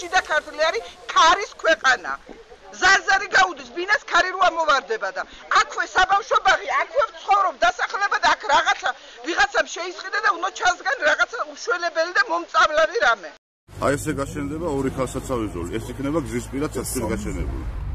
შიდა ქართული არის ქარის ქვეყანა. ზარზარი გაუდის ბინას ქარი რო ამოვარდება და აქვე საბავშვო ბაღი, აქვე ცხოვრობ დასახლება და აქ რაღაცა ვიღაცამ შეისყიდა და უნდა ჩასგან რაღაცა უშველებელი და მომწავლარი რამე. აი ესე გაშენდება ორი ხალსაცავის ზოლი. ეს იქნება გზისპირა ცაცილი გაშენებული.